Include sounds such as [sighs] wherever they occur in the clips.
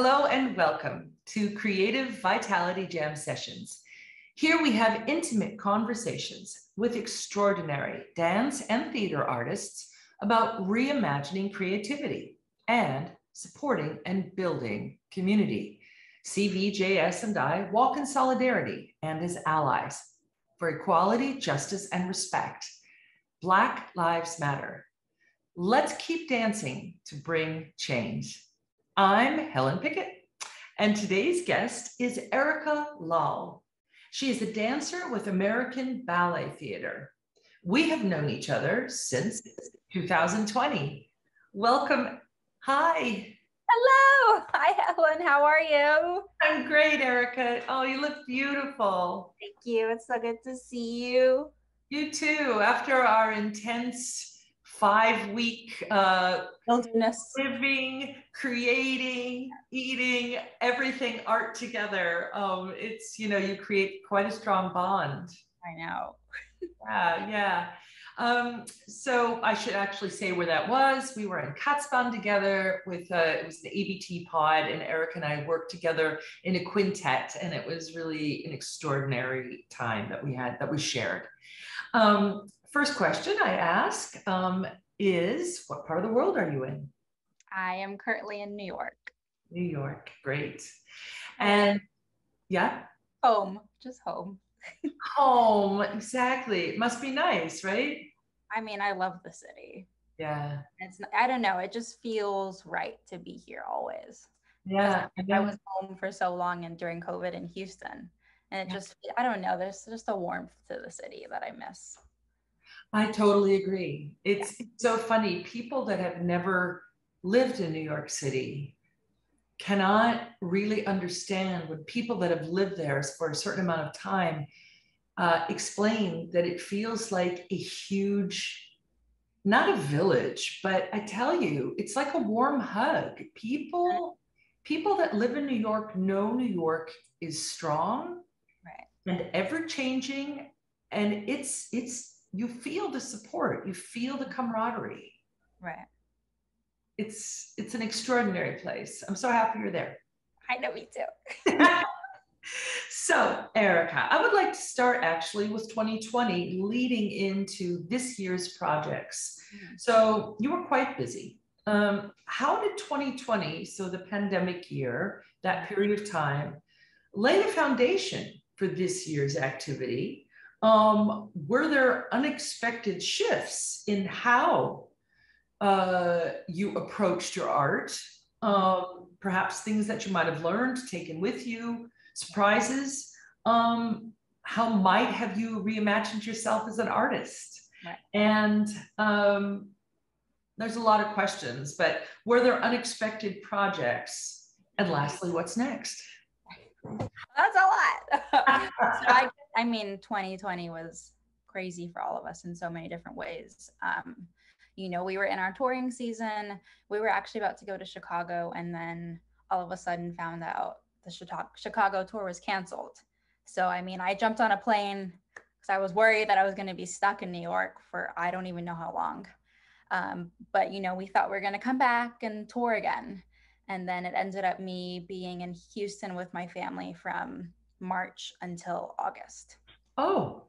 Hello and welcome to Creative Vitality Jam Sessions. Here we have intimate conversations with extraordinary dance and theater artists about reimagining creativity and supporting and building community. CVJS and I walk in solidarity and as allies for equality, justice, and respect. Black Lives Matter. Let's keep dancing to bring change. I'm Helen Pickett, and today's guest is Erica Lall. She is a dancer with American Ballet Theater. We have known each other since 2020. Welcome. Hi. Hello. Hi, Helen. How are you? I'm great, Erica. Oh, you look beautiful. Thank you. It's so good to see you. You too. After our intense five week uh, wilderness living, creating, eating, everything art together. Um, it's, you know, you create quite a strong bond. I know. yeah, yeah. Um, so I should actually say where that was. We were in Kaatsbaan together with, uh, it was the ABT pod and Eric and I worked together in a quintet and it was really an extraordinary time that we had, that we shared. Um, first question I ask um, is what part of the world are you in? I am currently in New York. New York, great. And yeah? Home, just home. [laughs] home, exactly. It must be nice, right? I mean, I love the city. Yeah. It's I don't know, it just feels right to be here always. Yeah. I was home for so long and during COVID in Houston. And it yeah. just I don't know, there's just a warmth to the city that I miss. I totally agree. It's, it's so funny. People that have never lived in New York City cannot really understand when people that have lived there for a certain amount of time uh, explain that it feels like a huge, not a village, but I tell you, it's like a warm hug. People, people that live in New York know New York is strong right. and ever changing, and it's it's you feel the support, you feel the camaraderie. Right. It's it's an extraordinary place. I'm so happy you're there. I know me too. [laughs] so, Erica, I would like to start actually with 2020 leading into this year's projects. Mm-hmm. So, you were quite busy. Um, how did 2020, so the pandemic year, that period of time, lay the foundation for this year's activity? Um, were there unexpected shifts in how uh, you approached your art? Um, perhaps things that you might have learned, taken with you, surprises. Um, how might have you reimagined yourself as an artist? Right. And um, there's a lot of questions, but were there unexpected projects? And lastly, what's next? That's a lot. [laughs] so I I mean, 2020 was crazy for all of us in so many different ways. Um, you know, we were in our touring season. We were actually about to go to Chicago, and then all of a sudden found out the Chicago tour was canceled. So, I mean, I jumped on a plane because I was worried that I was going to be stuck in New York for I don't even know how long. Um, but, you know, we thought we are going to come back and tour again. And then it ended up me being in Houston with my family from March until August. Oh.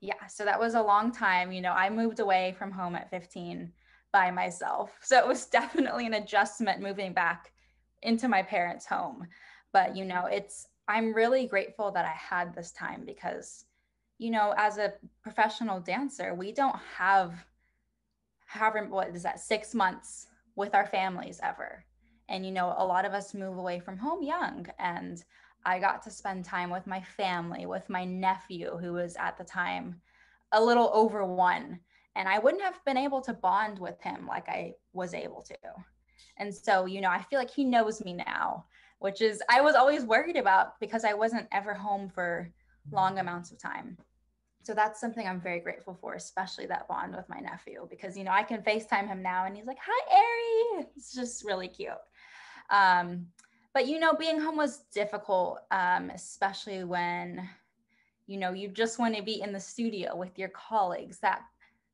Yeah. So that was a long time. You know, I moved away from home at 15 by myself. So it was [laughs] definitely an adjustment moving back into my parents' home. But, you know, it's, I'm really grateful that I had this time because, you know, as a professional dancer, we don't have, however, what is that, six months with our families ever. And, you know, a lot of us move away from home young. And I got to spend time with my family, with my nephew, who was at the time a little over one. And I wouldn't have been able to bond with him like I was able to. And so, you know, I feel like he knows me now, which is, I was always worried about because I wasn't ever home for long amounts of time. So that's something I'm very grateful for, especially that bond with my nephew, because, you know, I can FaceTime him now and he's like, hi, Ari. It's just really cute. Um, but you know being home was difficult um, especially when you know you just want to be in the studio with your colleagues that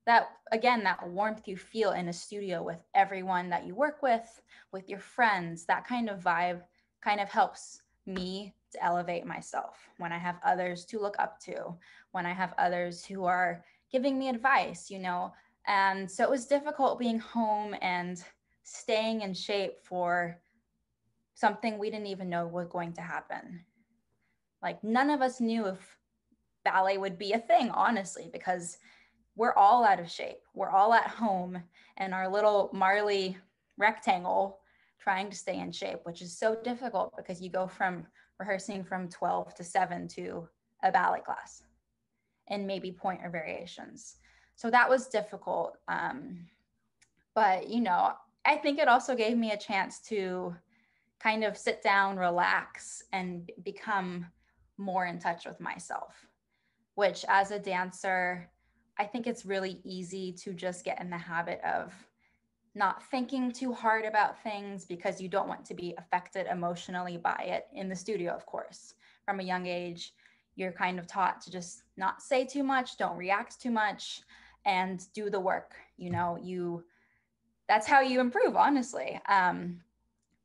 that again that warmth you feel in a studio with everyone that you work with with your friends that kind of vibe kind of helps me to elevate myself, when I have others to look up to, when I have others who are giving me advice, you know. And so it was difficult being home and staying in shape for something we didn't even know was going to happen. Like none of us knew if ballet would be a thing, honestly, because we're all out of shape. We're all at home in our little Marley rectangle trying to stay in shape, which is so difficult because you go from rehearsing from 12 to 7 to a ballet class and maybe pointe or variations. So that was difficult. Um, but, you know, I think it also gave me a chance to kind of sit down, relax, and become more in touch with myself, which as a dancer, I think it's really easy to just get in the habit of not thinking too hard about things because you don't want to be affected emotionally by it in the studio, of course. From a young age, you're kind of taught to just not say too much, don't react too much, and do the work. You know, you that's how you improve, honestly. Um,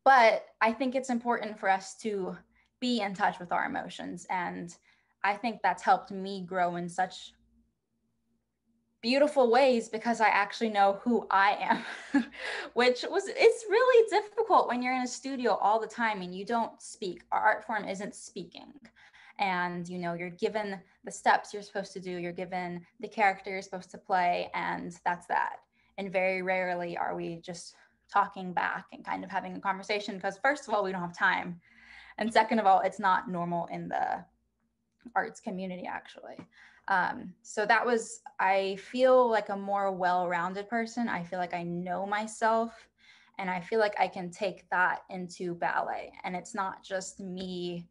but I think it's important for us to be in touch with our emotions. And I think that's helped me grow in such beautiful ways because I actually know who I am, [laughs] which was, it's really difficult when you're in a studio all the time and you don't speak. Our art form isn't speaking. And, you know, you're given the steps you're supposed to do, you're given the character you're supposed to play, and that's that. And very rarely are we just talking back and kind of having a conversation because, first of all, we don't have time. And second of all, it's not normal in the arts community, actually. Um, so that was, I feel like a more well rounded person. I feel like I know myself and I feel like I can take that into ballet. And it's not just me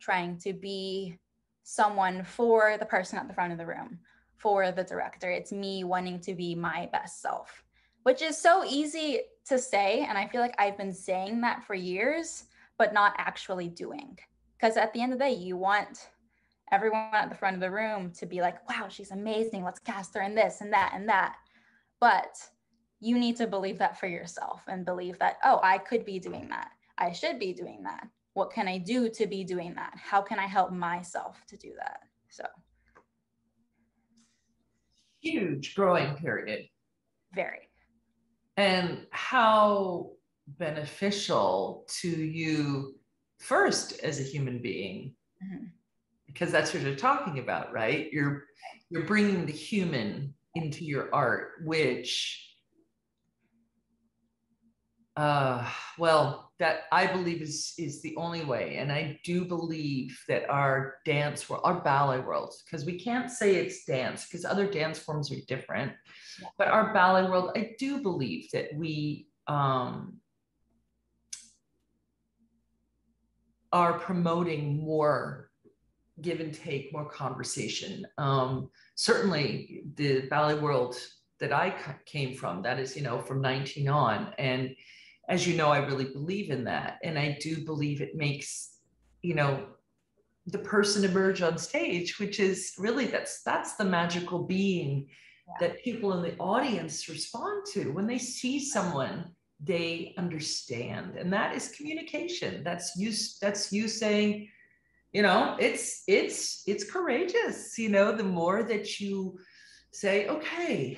trying to be someone for the person at the front of the room, for the director. It's me wanting to be my best self, which is so easy to say. And I feel like I've been saying that for years, but not actually doing. Because at the end of the day, you want everyone at the front of the room to be like, wow, she's amazing. Let's cast her in this and that and that. But you need to believe that for yourself and believe that, oh, I could be doing that. I should be doing that. What can I do to be doing that? How can I help myself to do that? So, huge growing period. Very. And how beneficial to you first as a human being mm-hmm because that's what you're talking about, right? You're you're bringing the human into your art, which uh, well, that I believe is is the only way, and I do believe that our dance world, our ballet world, because we can't say it's dance because other dance forms are different, yeah. but our ballet world, I do believe that we um, are promoting more give and take, more conversation. Um, certainly, the ballet world that I came from, that is, you know, from 19 on. And as you know, I really believe in that. And I do believe it makes, you know, the person emerge on stage, which is really that's that's the magical being yeah. that people in the audience respond to when they see someone they understand and that is communication that's you that's you saying you know it's it's it's courageous you know the more that you say okay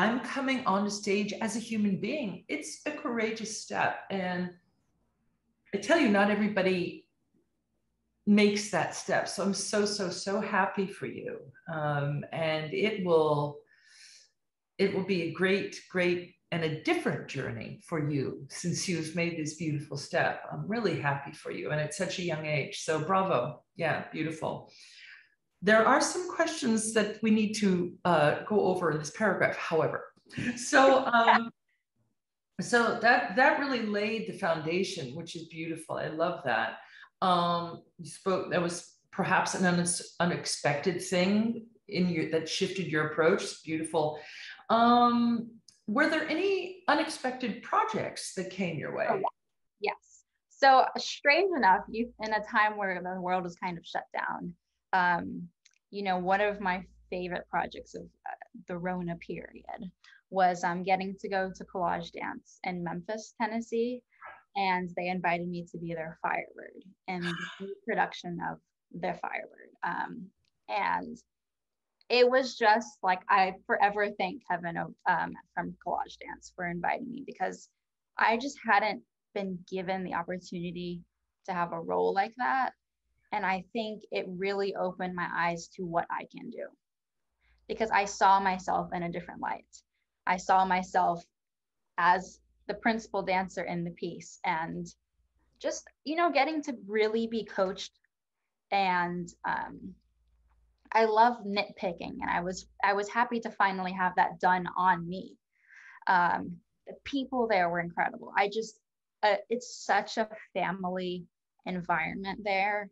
i'm coming on the stage as a human being it's a courageous step and i tell you not everybody makes that step so i'm so so so happy for you um, and it will it will be a great great and a different journey for you since you've made this beautiful step. I'm really happy for you and at such a young age. So bravo. Yeah, beautiful. There are some questions that we need to uh, go over in this paragraph, however. So, um, so that that really laid the foundation, which is beautiful. I love that. Um, you spoke. That was perhaps an un unexpected thing in your that shifted your approach. It's beautiful. Um, were there any unexpected projects that came your way? Oh, yes. So strange enough, you in a time where the world is kind of shut down, um, you know, one of my favorite projects of uh, the Rona period was um, getting to go to collage dance in Memphis, Tennessee. and they invited me to be their Firebird in the [sighs] production of their Firebird. Um, and it was just like I forever thank Kevin um, from Collage Dance for inviting me because I just hadn't been given the opportunity to have a role like that. And I think it really opened my eyes to what I can do because I saw myself in a different light. I saw myself as the principal dancer in the piece and just, you know, getting to really be coached. And um, I love nitpicking and I was, I was happy to finally have that done on me. Um, the people there were incredible. I just, uh, it's such a family environment there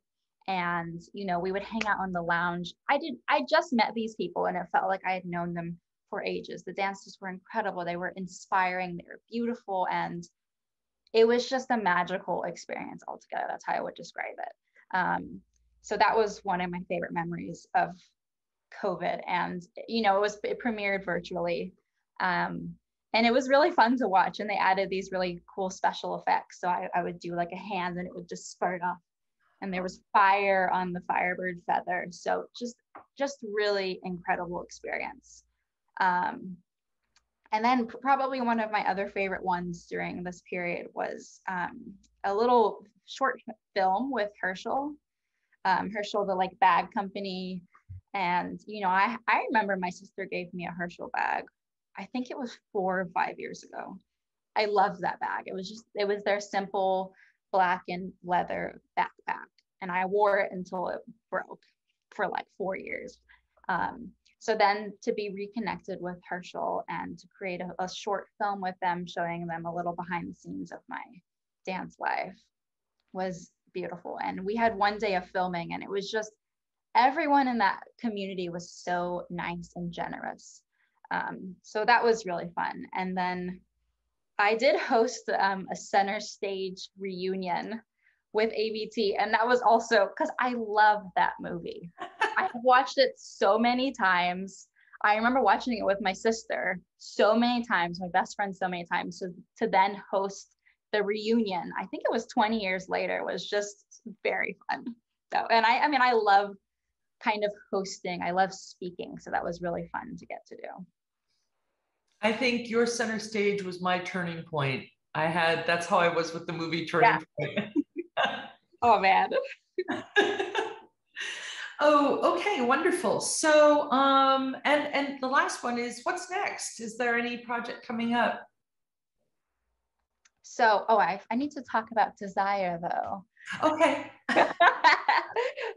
and you know we would hang out on the lounge. I did i just met these people and it felt like i had known them for ages. The dancers were incredible. They were inspiring. They were beautiful. And it was just a magical experience altogether. That's how i would describe it. Um, so that was one of my favorite memories of covid. And you know it was it premiered virtually. Um, and it was really fun to watch. And they added these really cool special effects. So I, I would do like a hand and it would just spurt off and there was fire on the firebird feather. So just just really incredible experience. Um, and then probably one of my other favorite ones during this period was um, a little short film with herschel um, herschel the like bag company. And you know I, I remember my sister gave me a herschel bag. I think it was four or five years ago. I loved that bag. It was just it was their simple black and leather backpack. And I wore it until it broke for like four years. Um, so then to be reconnected with Herschel and to create a, a, short film with them, showing them a little behind the scenes of my dance life was beautiful. And we had one day of filming, and it was just everyone in that community was so nice and generous. Um, so that was really fun. And then I did host um, a center stage reunion with ABT, and that was also because I love that movie. I have watched it so many times. I remember watching it with my sister so many times, my best friend so many times. So to then host the reunion, I think it was 20 years later, was just very fun. So, and I, I mean, I love kind of hosting. I love speaking, so that was really fun to get to do. I think your center stage was my turning point. I had that's how I was with the movie Turning yeah. [laughs] Point. oh man. [laughs] oh, okay, wonderful. So, um, and and the last one is what's next? Is there any project coming up? So, oh, I I need to talk about Desire though. Okay. [laughs]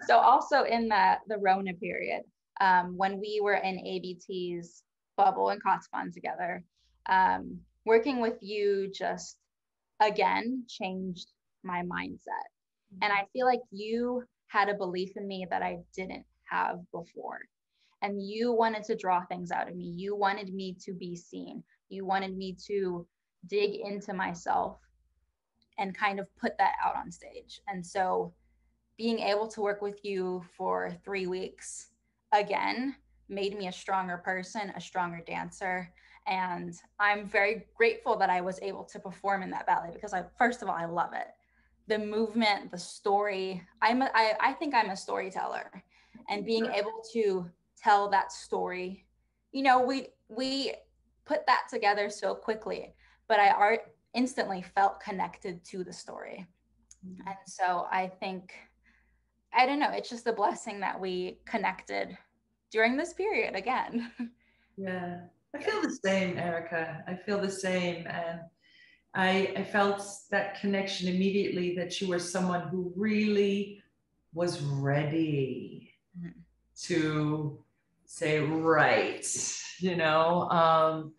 so also in the the Rona period, um, when we were in ABT's bubble and Kaatsbaan together. Um, working with you just again changed my mindset. And I feel like you had a belief in me that I didn't have before. And you wanted to draw things out of me. You wanted me to be seen. You wanted me to dig into myself and kind of put that out on stage. And so being able to work with you for three weeks again made me a stronger person, a stronger dancer. And I'm very grateful that I was able to perform in that ballet because I, first of all, I love it. The movement, the story. I'm, a, I, I think I'm a storyteller, and being able to tell that story, you know, we we put that together so quickly, but I art instantly felt connected to the story, mm-hmm. and so I think, I don't know, it's just a blessing that we connected during this period again. [laughs] Yeah, I feel the same, Erica. I feel the same. And I, I felt that connection immediately that you were someone who really was ready mm-hmm. to say, right, you know, um,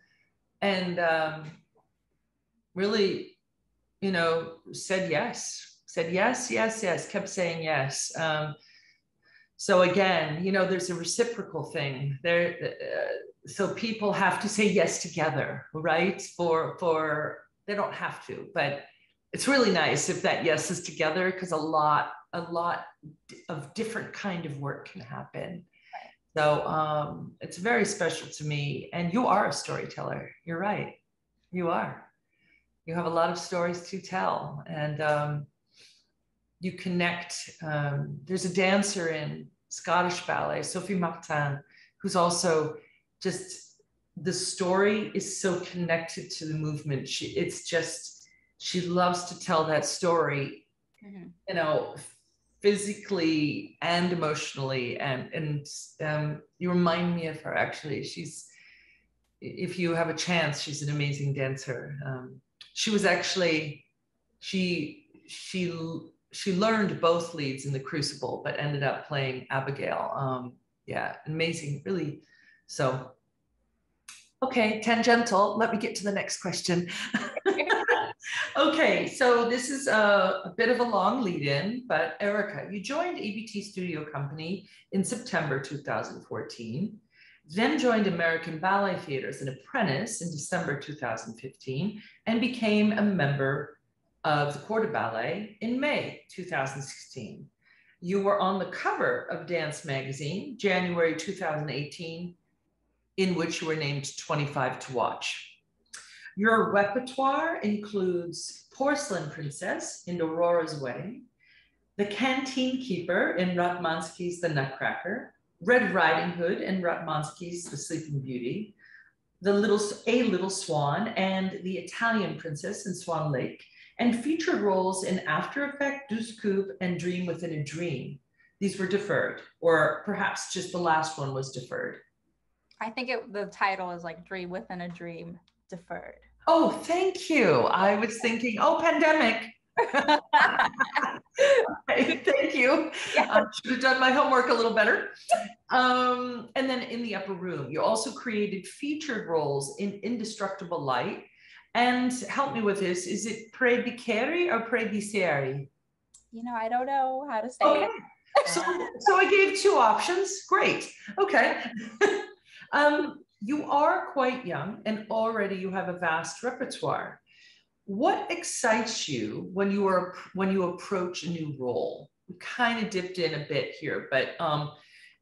and um, really, you know, said yes, said yes, yes, yes, kept saying yes. Um, so again, you know, there's a reciprocal thing there. Uh, so people have to say yes together, right? For for they don't have to, but it's really nice if that yes is together because a lot a lot of different kind of work can happen. So um, it's very special to me. And you are a storyteller. You're right. You are. You have a lot of stories to tell, and um, you connect. Um, there's a dancer in Scottish ballet, Sophie Martin, who's also just the story is so connected to the movement. She, it's just she loves to tell that story, mm-hmm. you know, physically and emotionally. And and um, you remind me of her. Actually, she's if you have a chance, she's an amazing dancer. Um, she was actually she she she learned both leads in the Crucible, but ended up playing Abigail. Um, yeah, amazing, really. So, okay, tangential. Let me get to the next question. [laughs] okay, so this is a, a, bit of a long lead in, but Erica, you joined ABT Studio Company in September 2014, then joined American Ballet Theatre as an apprentice in December 2015, and became a member of the Corps de Ballet in May 2016. You were on the cover of Dance Magazine, January 2018, in which you were named 25 to watch. Your repertoire includes Porcelain Princess in Aurora's Wedding, The Canteen Keeper in Ratmansky's The Nutcracker, Red Riding Hood in Ratmansky's The Sleeping Beauty, the little a little swan and the Italian princess in Swan Lake, and featured roles in After Effect, Douce Coupe, and Dream Within a Dream. These were deferred, or perhaps just the last one was deferred. I think it, the title is like Dream Within a Dream, deferred. Oh, thank you. I was thinking, oh, pandemic. [laughs] thank you. Yeah. I should have done my homework a little better. Um, and then in the upper room, you also created featured roles in Indestructible Light and help me with this. Is it Praedicere or Praedicere? You know, I don't know how to say okay. it. so, so I gave two options. Great. Okay. [laughs] um, you are quite young and already you have a vast repertoire. What excites you when you are when you approach a new role? We kind of dipped in a bit here, but um,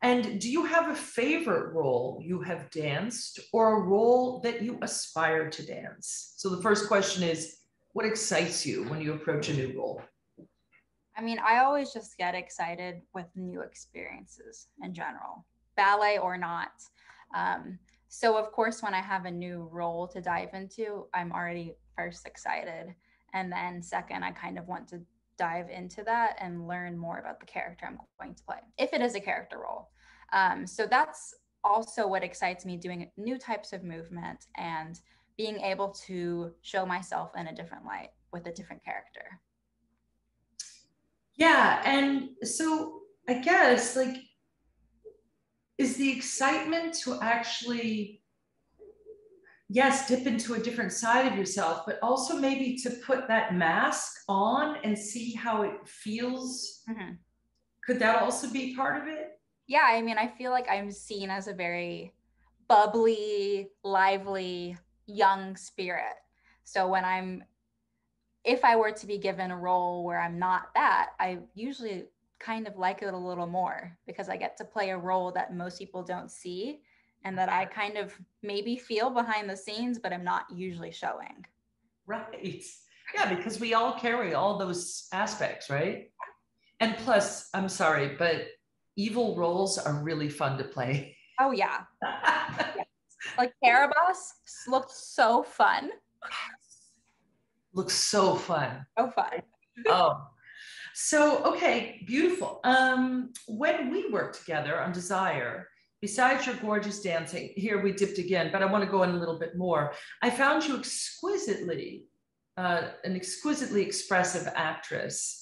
and do you have a favorite role you have danced or a role that you aspire to dance? So the first question is what excites you when you approach a new role? I mean, I always just get excited with new experiences in general, ballet or not. Um, so, of course, when I have a new role to dive into, I'm already first excited. And then, second, I kind of want to dive into that and learn more about the character I'm going to play, if it is a character role. Um, so that's also what excites me doing new types of movement and being able to show myself in a different light with a different character. Yeah. And so I guess like, is the excitement to actually yes, dip into a different side of yourself, but also maybe to put that mask on and see how it feels. Mm-hmm. Could that also be part of it? Yeah, I mean, I feel like I'm seen as a very bubbly, lively, young spirit. So when I'm, if I were to be given a role where I'm not that, I usually kind of like it a little more because I get to play a role that most people don't see and that I kind of maybe feel behind the scenes, but I'm not usually showing. Right. [laughs] Yeah, because we all carry all those aspects, right? And plus, I'm sorry, but evil roles are really fun to play. Oh, yeah. [laughs] Like Carabosse looked so fun. Looks so fun. So fun. [laughs] oh. So, okay, beautiful. Um, when we worked together on Desire, besides your gorgeous dancing, here we dipped again, but I want to go in a little bit more. I found you exquisitely, uh, an exquisitely expressive actress.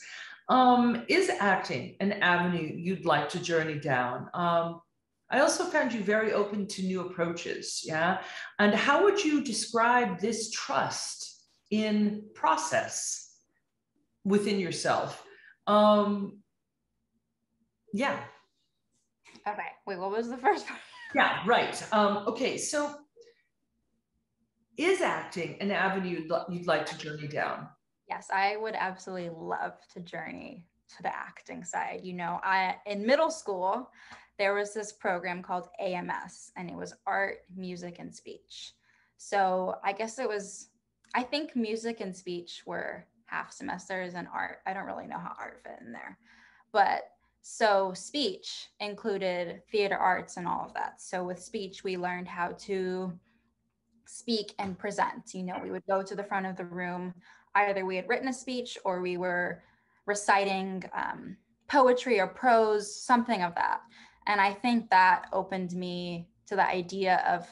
Um, is acting an avenue you'd like to journey down? Um, I also found you very open to new approaches. Yeah. And how would you describe this trust in process within yourself? Um, yeah. Okay. Wait, what was the first part? [laughs] Yeah, right. Um, okay, so is acting an avenue you'd like to journey down? Yes, I would absolutely love to journey to the acting side. You know, I in middle school, there was this program called AMS, and it was art, music, and speech. So I guess it was I think music and speech were half semesters and art. I don't really know how art fit in there. But so speech included theater arts and all of that. So with speech, we learned how to speak and present. You know, we would go to the front of the room. Either we had written a speech or we were reciting um, poetry or prose, something of that. And I think that opened me to the idea of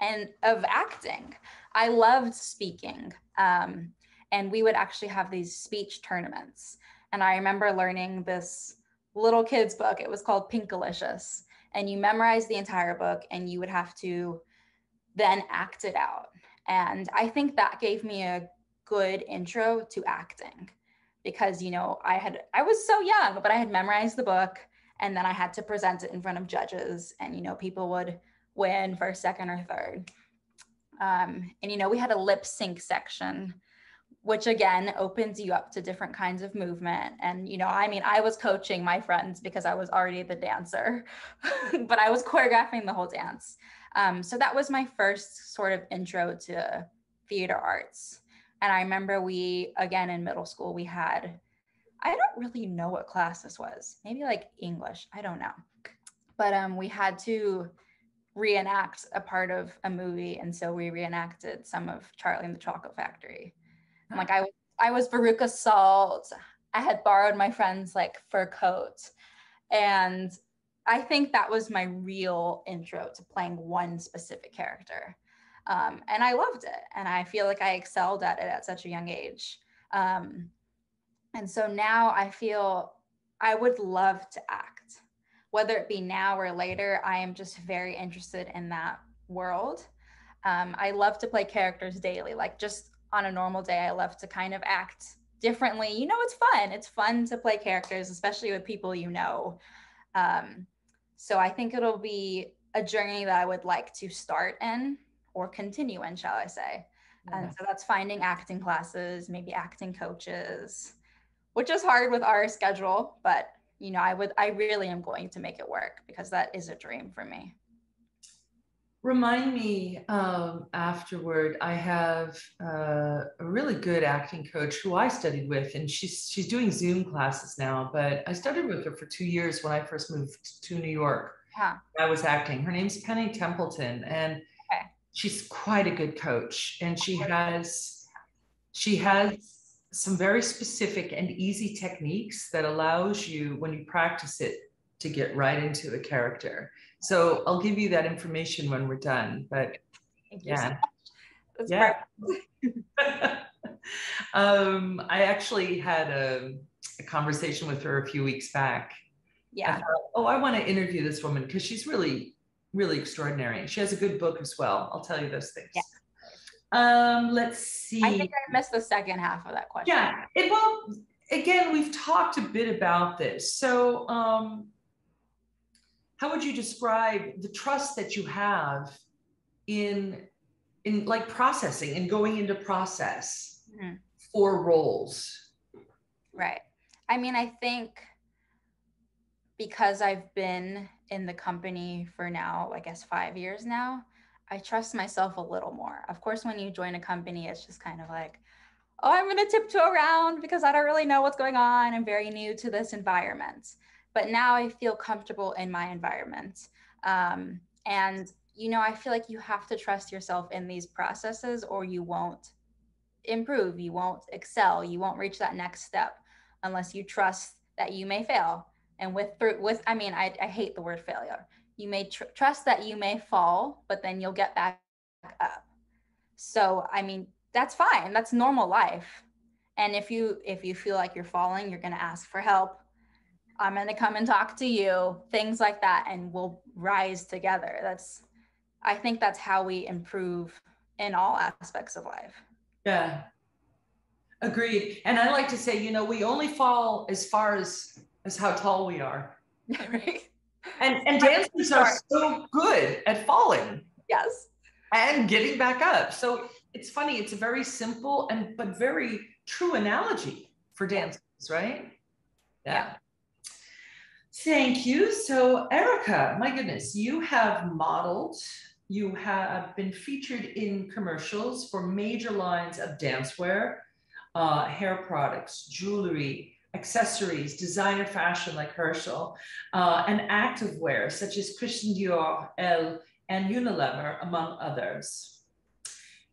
and of acting. I loved speaking. Um, and we would actually have these speech tournaments. And I remember learning this little kid's book. It was called Pinkalicious. And you memorize the entire book and you would have to then act it out. And I think that gave me a good intro to acting because, you know, I had, I was so young, but I had memorized the book and then I had to present it in front of judges and, you know, people would win first, second, or third. Um, and, you know, we had a lip sync section which again opens you up to different kinds of movement. And you know i mean i was coaching my friends because i was already the dancer [laughs] but i was choreographing the whole dance. Um, so that was my first sort of intro to theater arts. And i remember we again in middle school we had i don't really know what class this was maybe like english i don't know. But um, we had to reenact a part of a movie. And so we reenacted some of charlie and the chocolate factory and like I I was Veruca Salt. I had borrowed my friend's like fur coat. And I think that was my real intro to playing one specific character. Um, and I loved it. And I feel like I excelled at it at such a young age. Um, and so now I feel I would love to act, whether it be now or later. I am just very interested in that world. Um, I love to play characters daily, like just on a normal day, I love to kind of act differently. You know, it's fun. It's fun to play characters, especially with people you know. Um, so I think it'll be a journey that I would like to start in or continue in, shall I say. Yeah. And so that's finding acting classes, maybe acting coaches, which is hard with our schedule, but you know, I would I really am going to make it work because that is a dream for me remind me um, afterward i have uh, a really good acting coach who i studied with and she's she's doing zoom classes now but i studied with her for two years when i first moved to new york yeah. i was acting her name's penny templeton and okay. she's quite a good coach and she has she has some very specific and easy techniques that allows you when you practice it to get right into a character so I'll give you that information when we're done. But yeah. So yeah. [laughs] um, I actually had a, a, conversation with her a few weeks back. Yeah. I thought, oh, I want to interview this woman because she's really, really extraordinary. She has a good book as well. I'll tell you those things. Yeah. Um, let's see. I think I missed the second half of that question. Yeah. It, well, again, we've talked a bit about this. So, um, how would you describe the trust that you have in in like processing and going into process mm-hmm. for roles? Right. I mean i think because i've been in the company for now i guess five years now i trust myself a little more. Of course when you join a company it's just kind of like oh i'm going to tiptoe around because i don't really know what's going on. I'm very new to this environment but now I feel comfortable in my environment. Um, and, you know, I feel like you have to trust yourself in these processes or you won't improve, you won't excel, you won't reach that next step unless you trust that you may fail. And with, through, with, I mean, I, I hate the word failure. You may tr- trust that you may fall, but then you'll get back up. So, I mean, that's fine. That's normal life. And if you if you feel like you're falling, you're going to ask for help I'm going to come and talk to you, things like that, and we'll rise together. That's, I think that's how we improve in all aspects of life. Yeah. Agreed. And I like to say, you know, we only fall as far as as how tall we are. [laughs] right. And and dancers are so good at falling. Yes. And getting back up. So it's funny, it's a very simple and but very true analogy for dancers, right? yeah. yeah. Thank you. So, Erica, my goodness, you have modeled you have been featured in commercials for major lines of dancewear, uh, hair products, jewelry, accessories, designer fashion like Herschel, uh, and activewear such as Christian Dior, Elle, and Unilever, among others.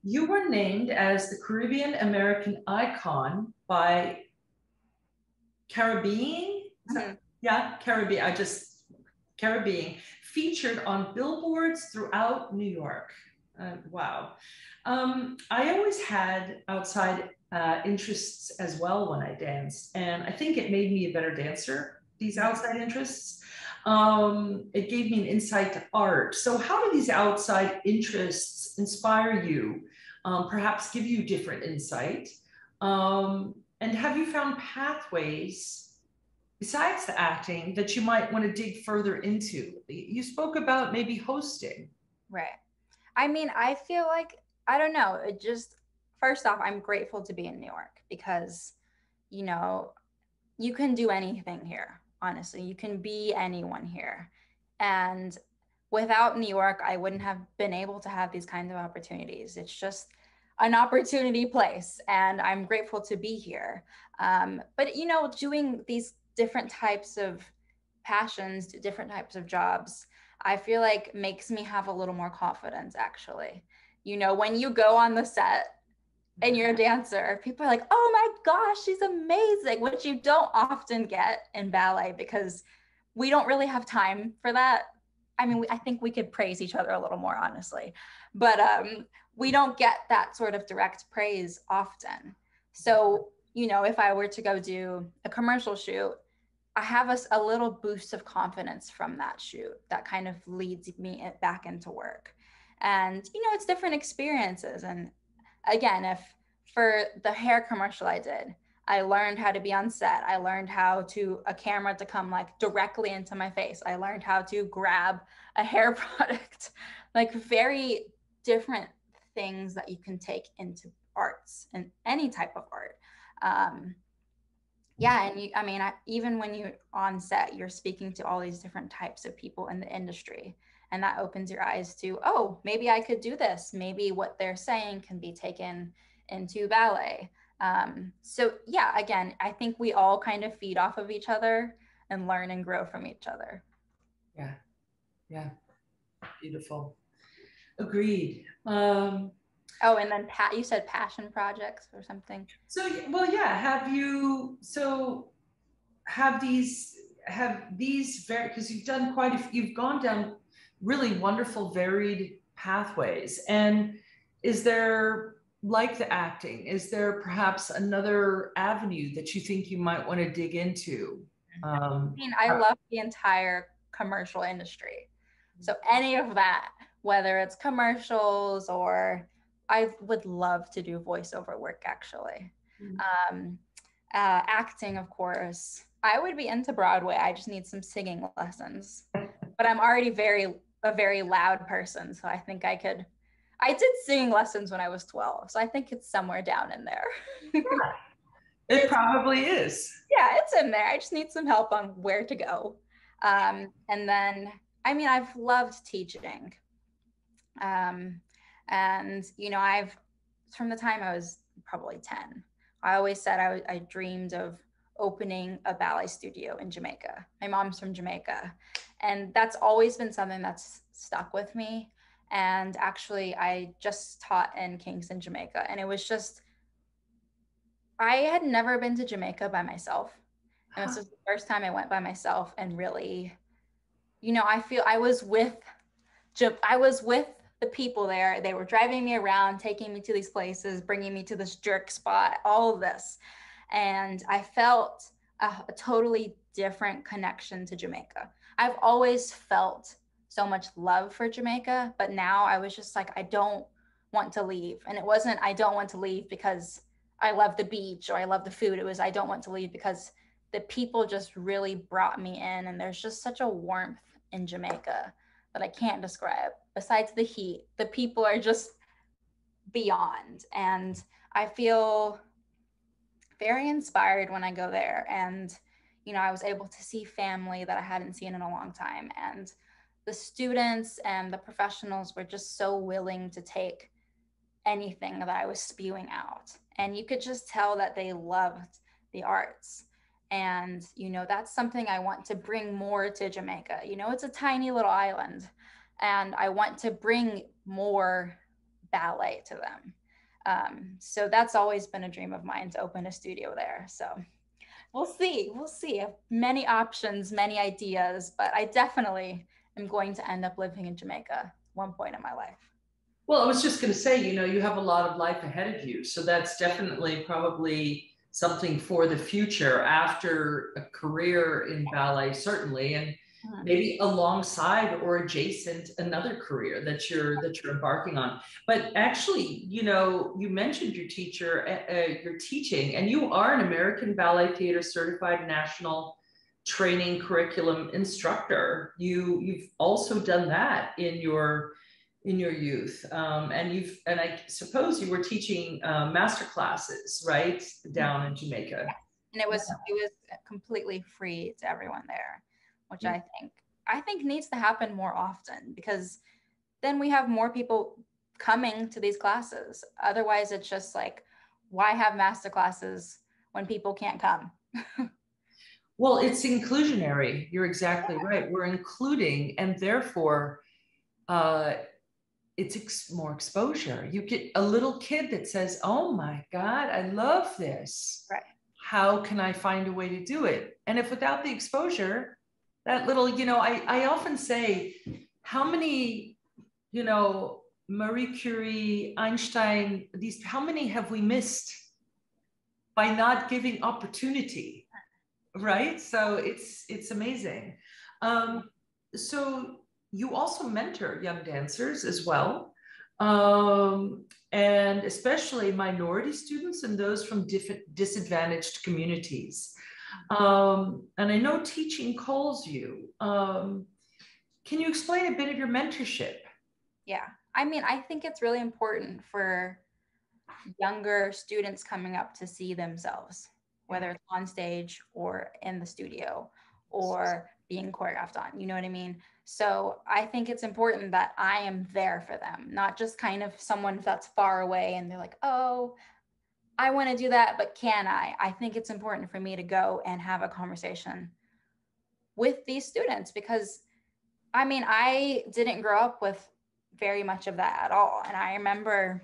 You were named as the Caribbean American icon by Caribbean. Mm-hmm. Yeah, Caribbean. I just Caribbean featured on billboards throughout New York. Uh, wow. Um, I always had outside uh, interests as well when I danced, and I think it made me a better dancer. These outside interests. Um, it gave me an insight to art. So, how do these outside interests inspire you? Um, perhaps give you different insight. Um, and have you found pathways besides the acting that you might want to dig further into? You spoke about maybe hosting. Right. I mean, I feel like, I don't know, it just, first off, I'm grateful to be in New York because, you know, you can do anything here, honestly. You can be anyone here. And without New York, I wouldn't have been able to have these kinds of opportunities. It's just an opportunity place, and I'm grateful to be here. Um, but, you know, doing these different types of passions, to different types of jobs, I feel like makes me have a little more confidence actually. You know, when you go on the set and you're a dancer, people are like, oh my gosh, she's amazing, which you don't often get in ballet because we don't really have time for that. I mean, I think we could praise each other a little more, honestly, but um, we don't get that sort of direct praise often. So, you know, if I were to go do a commercial shoot, I have a, a little boost of confidence from that shoot that kind of leads me back into work. And, you know, it's different experiences. And again, if for the hair commercial I did, I learned how to be on set. I learned how to a camera to come like directly into my face. I learned how to grab a hair [laughs] product, like very different things that you can take into arts and any type of art. Um, yeah and you i mean I, even when you're on set you're speaking to all these different types of people in the industry and that opens your eyes to oh maybe i could do this. Maybe what they're saying can be taken into ballet. Um, so yeah again i think we all kind of feed off of each other and learn and grow from each other. Yeah. Yeah. Beautiful. Agreed. Um, Oh, and then Pat, you said passion projects or something. So, well, yeah. Have you? So, have these? Have these very? Because you've done quite a. You've gone down really wonderful, varied pathways. And is there, like the acting, is there perhaps another avenue that you think you might want to dig into? Um, I mean, I love the entire commercial industry. So any of that, whether it's commercials or I would love to do voiceover work actually. Mm-hmm. Um, uh, acting, of course. I would be into Broadway. I just need some singing lessons. But I'm already very a very loud person, so I think I could. I did singing lessons when I was 12, so I think it's somewhere down in there. yeah. [laughs] It probably is. Yeah, it's in there. I just need some help on where to go. Um, and then, I mean, I've loved teaching. Um, and, you know, I've, from the time I was probably 10, I always said I, I dreamed of opening a ballet studio in Jamaica. My mom's from Jamaica. And that's always been something that's stuck with me. And actually, I just taught in Kingston, Jamaica. And it was just, I had never been to Jamaica by myself. And this was the first time I went by myself and really, you know, I feel I was with, I was with the people there. They were driving me around, taking me to these places, bringing me to this jerk spot, all of this. And I felt a, a totally different connection to Jamaica. I've always felt so much love for Jamaica, but now I was just like, I don't want to leave. And it wasn't, I don't want to leave because I love the beach or I love the food. It was, I don't want to leave because the people just really brought me in. And there's just such a warmth in Jamaica that I can't describe. Besides the heat, the people are just beyond. And I feel very inspired when I go there. And, you know, I was able to see family that I hadn't seen in a long time. And the students and the professionals were just so willing to take anything that I was spewing out. And you could just tell that they loved the arts. And, you know, that's something I want to bring more to Jamaica. You know, it's a tiny little island, and I want to bring more ballet to them. Um, so that's always been a dream of mine to open a studio there. So we'll see. We'll see. Many options, many ideas, but I definitely am going to end up living in Jamaica one point in my life. Well, I was just going to say, you know, you have a lot of life ahead of you. So that's definitely probably something for the future after a career in ballet, certainly. And Hmm. maybe alongside or adjacent another career that you're that you're embarking on but actually you know you mentioned your teacher uh, uh, your teaching and you are an american ballet theater certified national training curriculum instructor you you've also done that in your in your youth um, and you've and i suppose you were teaching uh, master classes right down in jamaica and it was it was completely free to everyone there which I think I think needs to happen more often because then we have more people coming to these classes. Otherwise, it's just like, why have master classes when people can't come? [laughs] well, it's inclusionary. You're exactly right. We're including, and therefore, uh, it's ex- more exposure. You get a little kid that says, "Oh my God, I love this." Right. How can I find a way to do it? And if without the exposure, that little, you know, I, I often say, how many, you know, Marie Curie, Einstein, these, how many have we missed by not giving opportunity? Right. So it's, it's amazing. Um, so you also mentor young dancers as well. Um, and especially minority students and those from different disadvantaged communities. Um, and I know teaching calls you. Um, can you explain a bit of your mentorship? Yeah, I mean, I think it's really important for younger students coming up to see themselves, whether it's on stage or in the studio or being choreographed on. You know what I mean? So I think it's important that I am there for them, not just kind of someone that's far away and they're like, oh, I want to do that, but can I? I think it's important for me to go and have a conversation with these students because I mean, I didn't grow up with very much of that at all. And I remember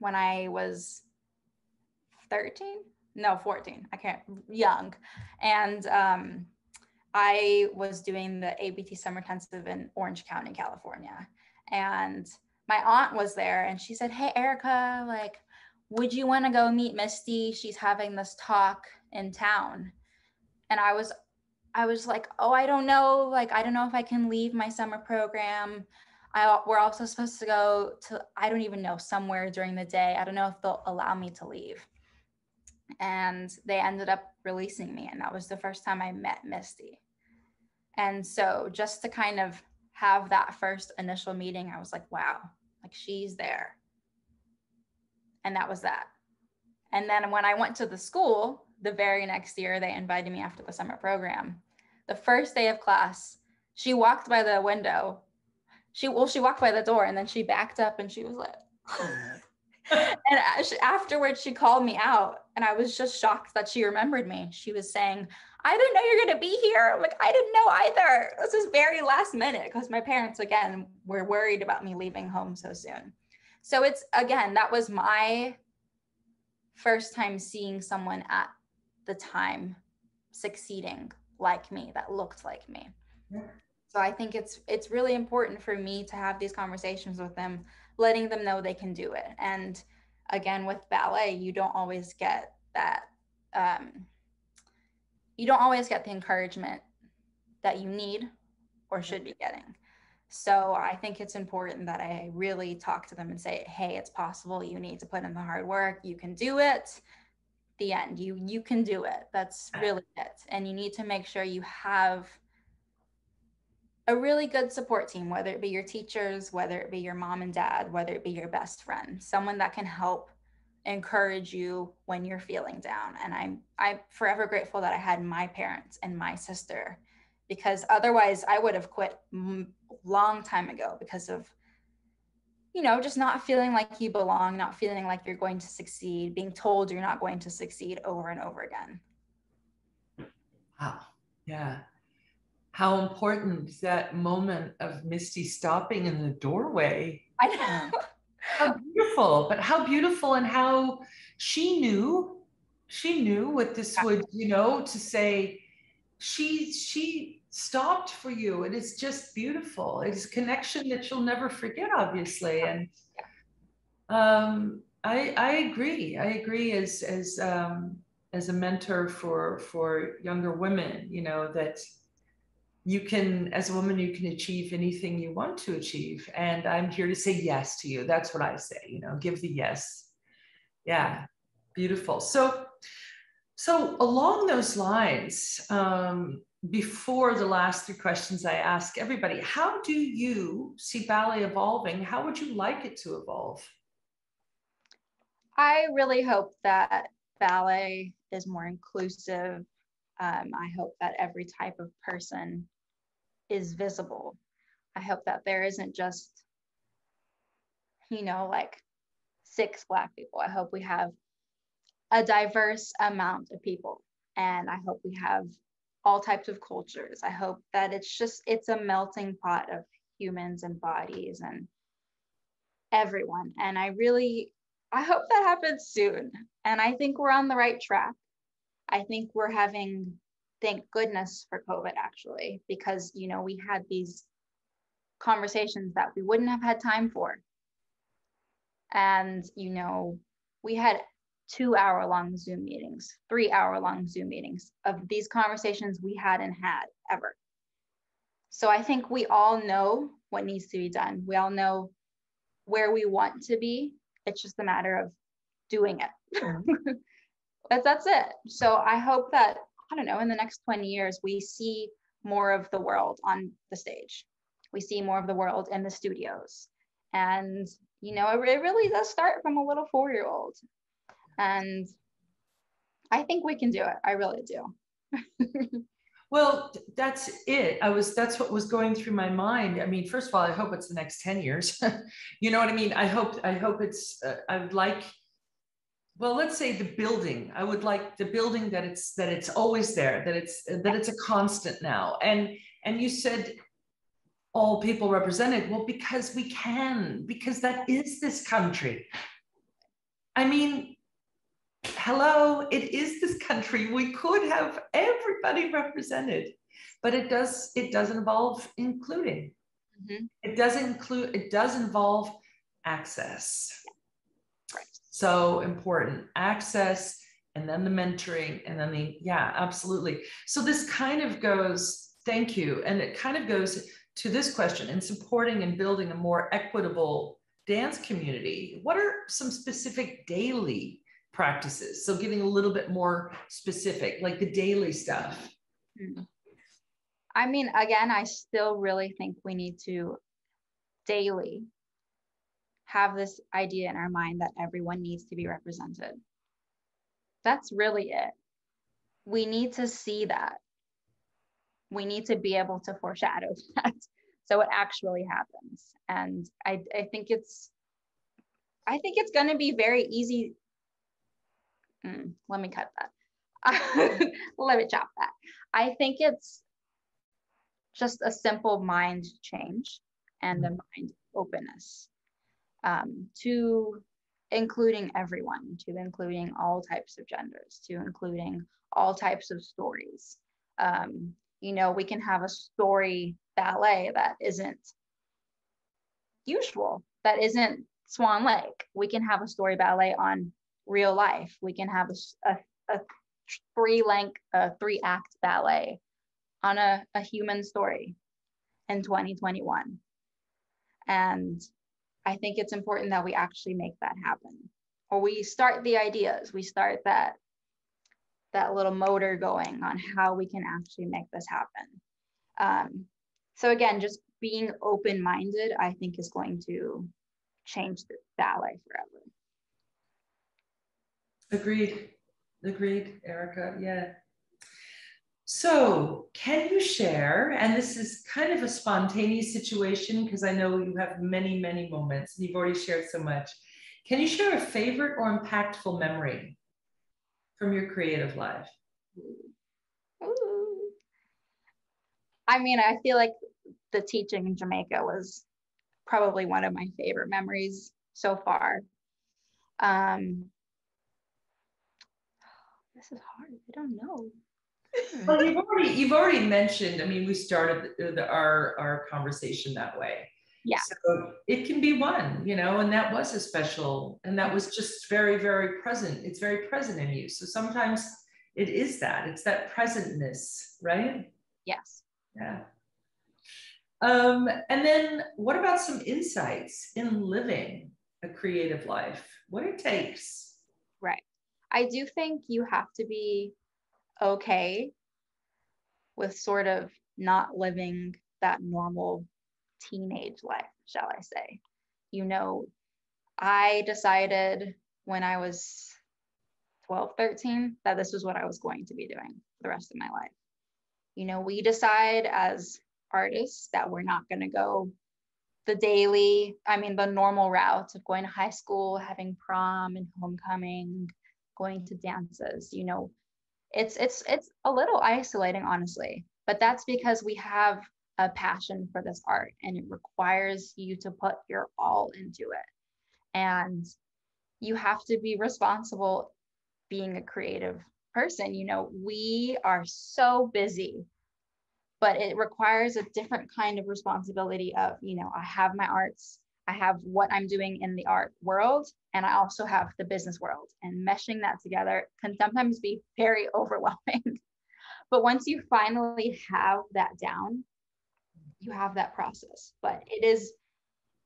when I was 13, no, 14, I can't, young. And um, I was doing the ABT Summer Intensive in Orange County, California. And my aunt was there and she said, Hey, Erica, like, would you want to go meet Misty? She's having this talk in town. And I was I was like, "Oh, I don't know. Like I don't know if I can leave my summer program. I we're also supposed to go to I don't even know somewhere during the day. I don't know if they'll allow me to leave." And they ended up releasing me and that was the first time I met Misty. And so just to kind of have that first initial meeting, I was like, "Wow, like she's there." And that was that. And then when I went to the school, the very next year, they invited me after the summer program. The first day of class, she walked by the window. She, well, she walked by the door and then she backed up and she was like, [laughs] [laughs] and afterwards she called me out and I was just shocked that she remembered me. She was saying, I didn't know you're going to be here. I'm like, I didn't know either. This is very last minute because my parents, again, were worried about me leaving home so soon. So it's again, that was my first time seeing someone at the time succeeding like me that looked like me. Yeah. So I think it's it's really important for me to have these conversations with them, letting them know they can do it. And again, with ballet, you don't always get that. Um, you don't always get the encouragement that you need or should be getting. So I think it's important that I really talk to them and say, "Hey, it's possible. You need to put in the hard work. You can do it." The end. You you can do it. That's really it. And you need to make sure you have a really good support team, whether it be your teachers, whether it be your mom and dad, whether it be your best friend, someone that can help encourage you when you're feeling down. And I'm I'm forever grateful that I had my parents and my sister because otherwise I would have quit long time ago because of you know just not feeling like you belong, not feeling like you're going to succeed, being told you're not going to succeed over and over again. Wow. Yeah. How important that moment of Misty stopping in the doorway. I know. [laughs] how beautiful, but how beautiful and how she knew, she knew what this would, you know, to say she she stopped for you. and It is just beautiful. It is a connection that you'll never forget, obviously. And um I I agree. I agree as as um as a mentor for for younger women, you know, that you can as a woman you can achieve anything you want to achieve. And i'm here to say yes to you. That's what i say you know give the yes. Yeah beautiful. So so along those lines um, before the last three questions i ask everybody how do you see ballet evolving? How would you like it to evolve? I really hope that ballet is more inclusive. Um, I hope that every type of person is visible. I hope that there isn't just, you know, like six Black people. I hope we have a diverse amount of people. And I hope we have all types of cultures. I hope that it's just, it's a melting pot of humans and bodies and everyone. And I really, I hope that happens soon. And I think we're on the right track. I think we're having thank goodness for COVID actually, because you know we had these conversations that we wouldn't have had time for. And you know, we had two hour long Zoom meetings, three hour long Zoom meetings of these conversations we hadn't had ever. So I think we all know what needs to be done. We all know where we want to be. It's just a matter of doing it. that's [laughs] that's it. So I hope that I don't know, in the next 20 years, we see more of the world on the stage. We see more of the world in the studios. And, you know, it, it really does start from a little four year old. And I think we can do it. I really do. [laughs] well, that's it. I was, that's what was going through my mind. I mean, first of all, I hope it's the next 10 years. [laughs] you know what I mean? I hope, I hope it's, uh, I would like, well let's say the building. I would like the building that it's that it's always there that it's that it's a constant now. And and you said all people represented. Well because we can because that is this country. I mean hello it is this country. We could have everybody represented but it does it does involve including. Mm-hmm. it does include it does involve access so important. Access and then the mentoring and then the yeah absolutely. So this kind of goes thank you. And it kind of goes to this question in supporting and building a more equitable dance community. What are some specific daily practices? So getting a little bit more specific like the daily stuff. Hmm. i mean again i still really think we need to daily have this idea in our mind that everyone needs to be represented. That's really it. We need to see that. We need to be able to foreshadow [laughs] that so it actually happens. And I, I think it's I think it's going to be very easy. Mm, let me cut that. [laughs] let me chop that. I think it's just a simple mind change and a mind openness um, to including everyone, to including all types of genders, to including all types of stories. Um, you know, we can have a story ballet that isn't usual, that isn't Swan Lake. We can have a story ballet on real life. We can have a, a, a three length, a three act ballet on a, a human story in 2021. And I think it's important that we actually make that happen. Or we start the ideas, we start that that little motor going on how we can actually make this happen. Um, so again, just being open-minded, I think is going to change the ballet forever. Agreed. Agreed, Erica. Yeah. So, can you share? And this is kind of a spontaneous situation because I know you have many, many moments and you've already shared so much. Can you share a favorite or impactful memory from your creative life? I mean, I feel like the teaching in Jamaica was probably one of my favorite memories so far. Um, this is hard. I don't know. Well, you've already you've already mentioned. I mean, we started the, the, our our conversation that way. Yeah. So it can be one, you know, and that was a special, and that was just very, very present. It's very present in you. So sometimes it is that. It's that presentness, right? Yes. Yeah. Um, and then what about some insights in living a creative life? What it takes? Right. I do think you have to be okay with sort of not living that normal teenage life, shall I say. You know, I decided when I was 12, 13 that this was what I was going to be doing for the rest of my life. You know, we decide as artists that we're not going to go the daily, I mean, the normal route of going to high school, having prom and homecoming, going to dances. You know, it's it's it's a little isolating honestly but that's because we have a passion for this art and it requires you to put your all into it. And you have to be responsible being a creative person you know we are so busy but it requires a different kind of responsibility of you know i have my arts I have what I'm doing in the art world, and I also have the business world. And meshing that together can sometimes be very [laughs] overwhelming. but once you finally have that down, you have that process. But it is,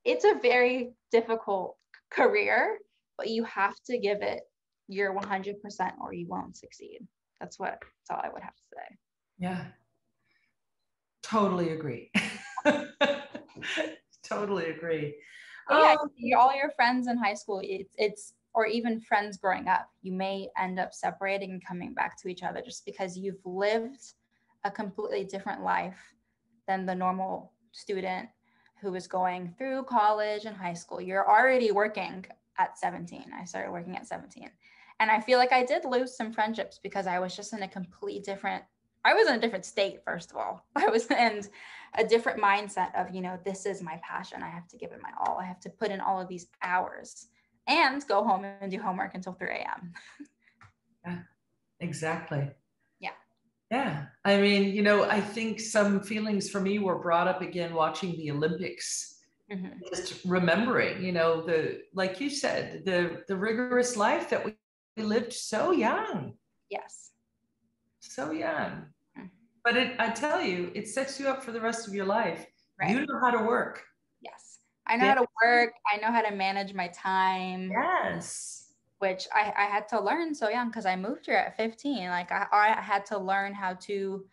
it's a very difficult career, but you have to give it your 100% or you won't succeed. That's what, that's all I would have to say. Yeah. Totally agree. [laughs] totally agree. yeah, um, all your friends in high school, it's it's or even friends growing up, you may end up separating and coming back to each other just because you've lived a completely different life than the normal student who is going through college and high school. You're already working at 17. I started working at 17. And I feel like I did lose some friendships because I was just in a completely different I was in a different state, first of all. [laughs] I was in a different mindset of, you know, this is my passion. I have to give it my all. I have to put in all of these hours and go home and do homework until 3 a.m. yeah, exactly. Yeah. Yeah. I mean, you know, I think some feelings for me were brought up again watching the Olympics. Mm-hmm. Just remembering, you know, the like you said, the the rigorous life that we lived so young. Yes so young. Mm. But it, I tell you, it sets you up for the rest of your life. Right. You know how to work. Yes. I know how to work. I know how to manage my time. Yes. Which I, I had to learn so young because I moved here at 15. Like I, I had to learn how to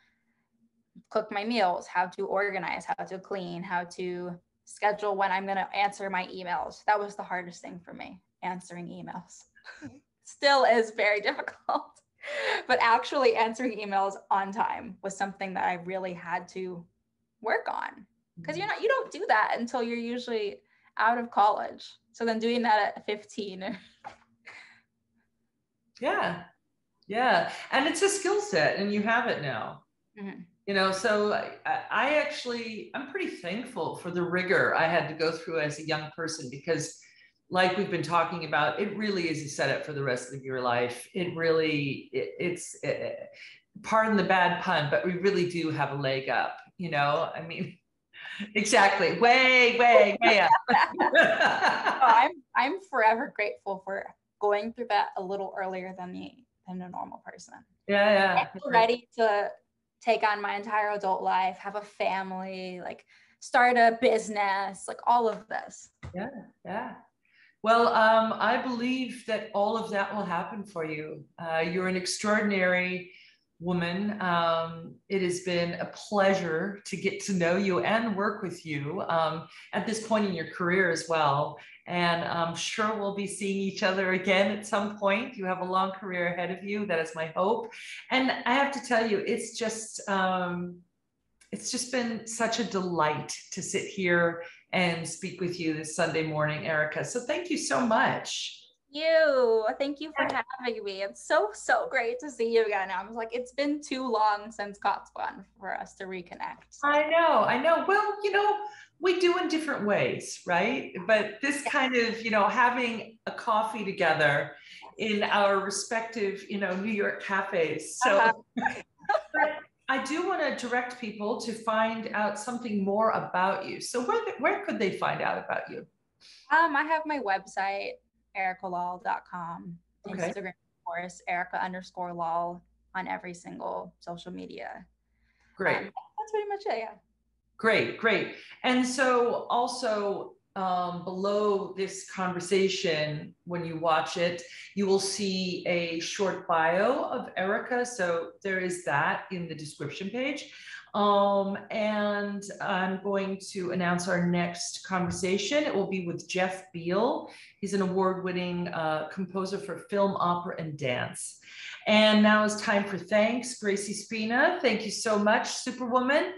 cook my meals, how to organize, how to clean, how to schedule when I'm going to answer my emails. That was the hardest thing for me, answering emails. [laughs] Still is very [laughs] difficult [laughs] but actually answering emails on time was something that I really had to work on because you're not you don't do that until you're usually out of college. So then doing that at 15. [laughs] yeah. Yeah. And it's a skill set and you have it now. Mm-hmm. You know, so I, I actually I'm pretty thankful for the rigor I had to go through as a young person because like we've been talking about, it really is a setup for the rest of your life. It really, it, it's, it, pardon the bad pun, but we really do have a leg up, you know? I mean, [laughs] exactly. Way, way, way up. [laughs] oh, I'm, I'm forever grateful for going through that a little earlier than the, than a normal person. Yeah, yeah. I'm ready to take on my entire adult life, have a family, like start a business, like all of this. Yeah, yeah. Well, um, I believe that all of that will happen for you. Uh, you're an extraordinary woman. Um, it has been a pleasure to get to know you and work with you um, at this point in your career as well. And I'm sure we'll be seeing each other again at some point. You have a long career ahead of you. That is my hope. And I have to tell you, it's just, um, it's just been such a delight to sit here and speak with you this Sunday morning, Erica. So thank you so much you. Thank you for having me. It's so, so great to see you again. I was like, it's been too long since Kaatsbaan for us to reconnect. I know, I know. Well, you know, we do in different ways, right? But this kind of, you know, having a coffee together in our respective, you know, New York cafes. So, uh-huh. [laughs] but I do want to direct people to find out something more about you. So, where, where could they find out about you? Um, I have my website, ericalall.com. Okay. Instagram, of course, Erica underscore Lall on every single social media. Great. Um, that's pretty much it. Yeah. Great, great. And so also um, below this conversation, when you watch it, you will see a short bio of Erica. So there is that in the description page. Um, and I'm going to announce our next conversation. It will be with Jeff Beal. He's an award winning uh, composer for film, opera, and dance. And now it's time for thanks. Gracie Spina, thank you so much, Superwoman.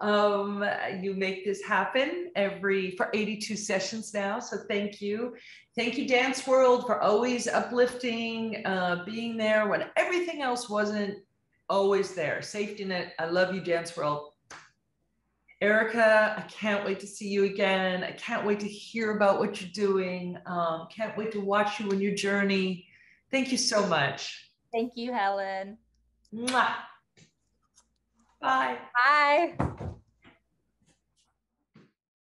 Um, you make this happen every for 82 sessions now. So thank you. Thank you, Dance World, for always uplifting, uh, being there when everything else wasn't always there. Safety net. I love you, Dance World. Erica, I can't wait to see you again. I can't wait to hear about what you're doing. Um, can't wait to watch you in your journey. Thank you so much. Thank you, Helen. Mwah. Bye. Bye.